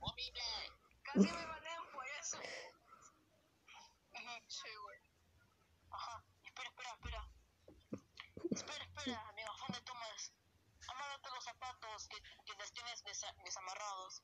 Horrible. Casi me banean por eso. Sí, güey. Ajá. Espera, espera, espera. Espera, espera, amigo. ¿Dónde tomas? Amárrate los zapatos que, que los tienes desamarrados.